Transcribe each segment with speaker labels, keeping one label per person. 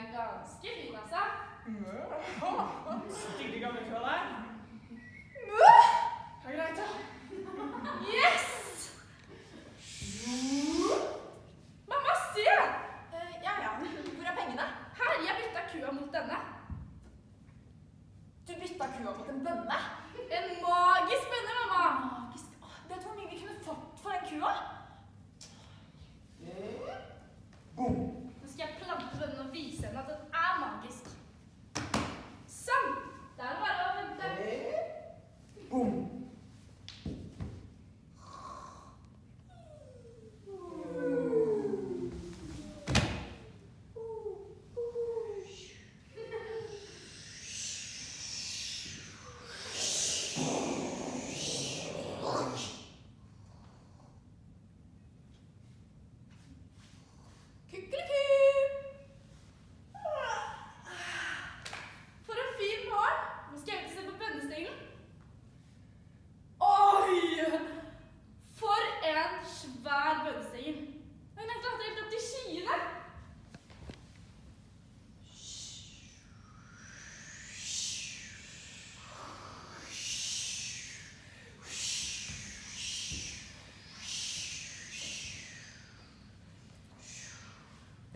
Speaker 1: er ganske fin, altså.
Speaker 2: Stygge gamle kua der. er greit, ja.
Speaker 1: Yes! Mamma, se!
Speaker 3: Eh, ja, ja. Hvor er pengene?
Speaker 1: Her, jeg bytta kua mot denne.
Speaker 3: Du bytta kua mot en bønne.
Speaker 1: En magisk bønne, mamma.
Speaker 3: Magisk. Vet du hvor mye vi kunne fått for den kua?
Speaker 4: Nå
Speaker 1: skal jeg plante bønnen og vise henne at den er magisk. Sånn. Da er det bare å vente. Kukkeliku! For en fin morgen. Nå skal jeg ut og se på bønnestengelen. Oi! For en svær bønnestengel. Den er klatret helt opp til skyene.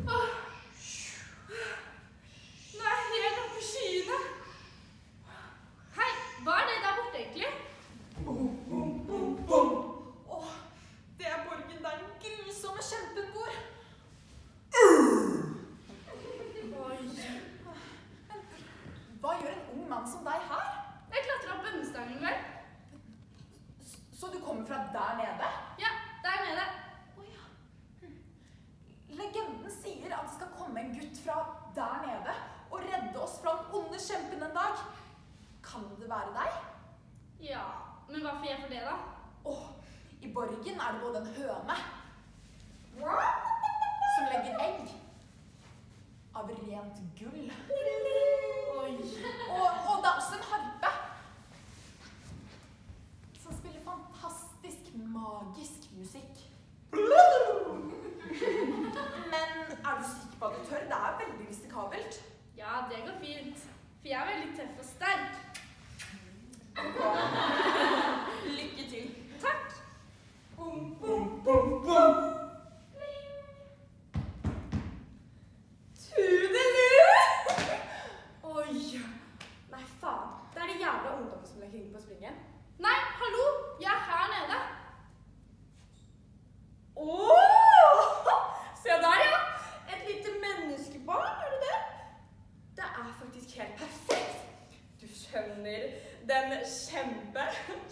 Speaker 1: Åh. Den er helt oppe i skyene. Hei, hva er det der borte egentlig?
Speaker 3: Åh, det er borgen der den grusomme kjempen bor.
Speaker 1: Oi.
Speaker 3: Men hva gjør en ung mann som deg her?
Speaker 1: Jeg klatra opp bønnestangen vel.
Speaker 3: S- Så du kommer fra der nede?
Speaker 1: Ja, der nede.
Speaker 3: Oh, ja. Hm. Legenden sier at det skal komme en gutt fra der nede og redde oss fra den onde kjempen en dag. Kan det være deg?
Speaker 1: Ja, men hva får jeg for det, da?
Speaker 3: Åh, i borgen er det både en høne som legger egg av rent gull.
Speaker 1: Oi.
Speaker 3: Og, og det er også en harpe som spiller fantastisk magisk musikk. Men er du sikker på at du tør? Det er veldig risikabelt.
Speaker 1: Ja, det går fint. For jeg er veldig tøff og sterk.
Speaker 5: Lykke til.
Speaker 1: Takk.
Speaker 5: Bom, bom, bom, bom. Tudelu! Oi. Nei, faen.
Speaker 6: Det er
Speaker 5: de jævla ungdommene som leker inn
Speaker 6: på springen.
Speaker 1: Nei, hallo! Jeg er her nede.
Speaker 5: Åh! Se der, ja. Et lite menneskebarn, er det det? Det er faktisk helt perfekt. Du skjønner, den kjempe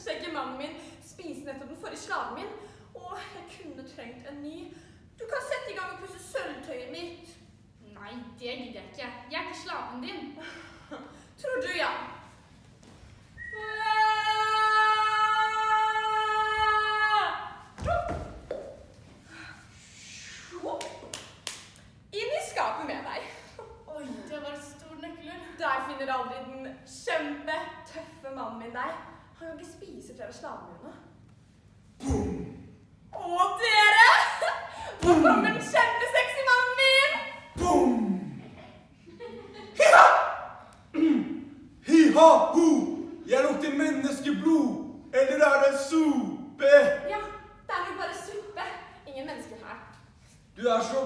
Speaker 5: kjekke mannen min spiste nettopp den forrige slaven min. Og jeg kunne trengt en ny. Du kan sette i gang og pusse sølvtøyet mitt.
Speaker 1: Nei, det gidder jeg ikke. Jeg er ikke slaven din.
Speaker 5: Tror du, ja. Der finner aldri den kjempetøffe mannen min deg. Han kan ikke spise flere av slavene mine. Og dere! Nå kommer den kjempesexy mannen min!
Speaker 4: Hi-ha! Hi-ha-ho! Jeg lukter menneskeblod! Eller er det suppe?
Speaker 5: Ja, det er jo bare suppe. Ingen mennesker her.
Speaker 4: Du er så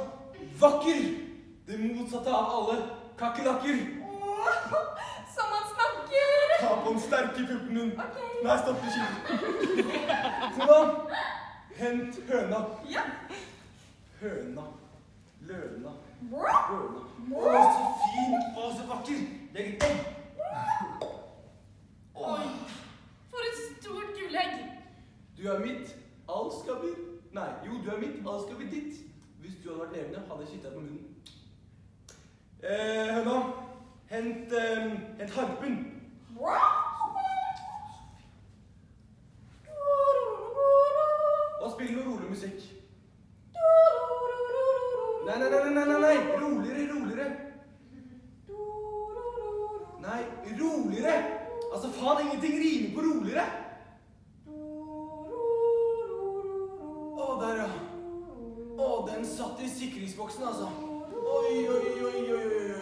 Speaker 4: vakker! Det motsatte av alle kakerlakker.
Speaker 5: Åh, som han snakker!
Speaker 4: Ta på den sterke puppen min. Okay.
Speaker 5: Nei,
Speaker 4: stopp det skilt. Sånn. Hent høna. Ja. Høna. Løna. Høna. Å, så fin. Å, så vakker. Legg et egg. Oi,
Speaker 1: for et stort gullegg.
Speaker 4: Du er mitt, alt skal bli Nei, jo, du er mitt, alt skal bli ditt. Hvis du hadde vært levende, hadde jeg kittet deg på munnen. Eh, høna, hent, eh, hent harpen. Altså, faen, ingenting rimer på roligere. Å, der, ja. Å, den satt i sikringsboksen, altså. Oi, oi, oi, oi, oi.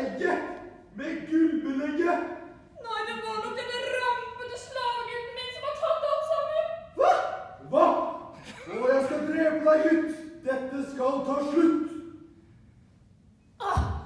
Speaker 4: egget med gullbelegget.
Speaker 5: Nei, det var nok denne rampete slavegutten min som har tatt alt sammen.
Speaker 4: Hva? Hva? Og jeg skal drepe deg, gutt. Dette skal ta slutt. Ah.